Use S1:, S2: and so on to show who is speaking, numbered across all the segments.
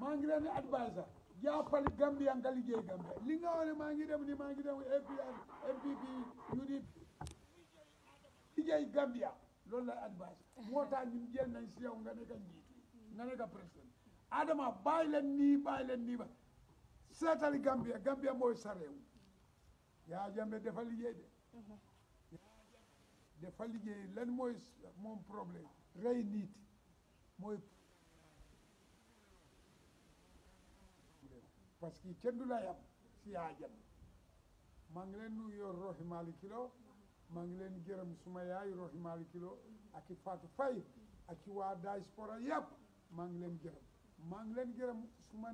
S1: maa ngi leen di advisor jàppal Gambia nga liggéey Gambia li nga wax ne maa ngi dem ni maa ngi dem APR MPP UDP liggéey Gambia loolu lay advice moo tax ñun jël nañ si yow nga nekk njiit nga nekk président Adama bàyyi leen nii bàyyi leen nii ba seetali Gambia Gambia mooy sa réew yaa jambe dafa liggéey de dafa liggéey lan mooy moom problème rey nit moo ëpp parce que kenn du la yam si yaa jam maa ngi leen nuyu yor Rohi Mali Kilo maa ngi leen gërëm suma yaay Rohi Mali Kilo ak i Fatou Faye ak i waa diaspora yëpp maa ngi leen gërëm maa ngi leen gërëm suma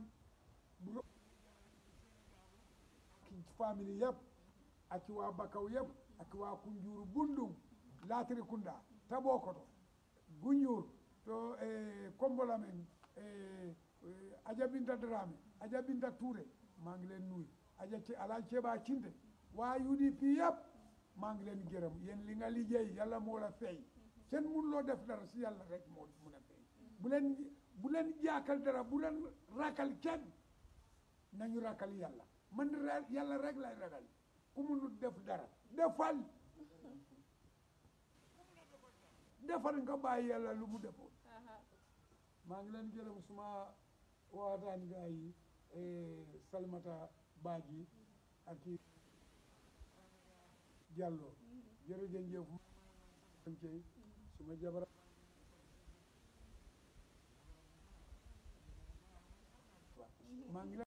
S1: ki famille yëpp ak i waa Bakaw yëpp ak i waa Kunjuru Bundung Latrikunda Tabokoto Gunjur to eh, Kombola men eh, eh, Aja Binta Dramé Aja Binta Touré maa ngi leen nuyu Aja ci Alaaji Ceeba Cinte waa UDP yëpp maa ngi leen gërëm yéen li nga liggéey yàlla moo la fay kenn mun loo def dara si yàlla rek moo mun a fay bu leen bu leen jaakal dara bu leen raakal kenn nañu raakal yàlla man ra- yàlla rek lay ragal ku munut def dara defal defar nga bàyyi yàlla lu mu defoon maa ngi leen gërëm suma waxtaan gaa yi eh, Salimata Baaji ak i Jàllo jërëjëf jëf cey suma jabara maa ngi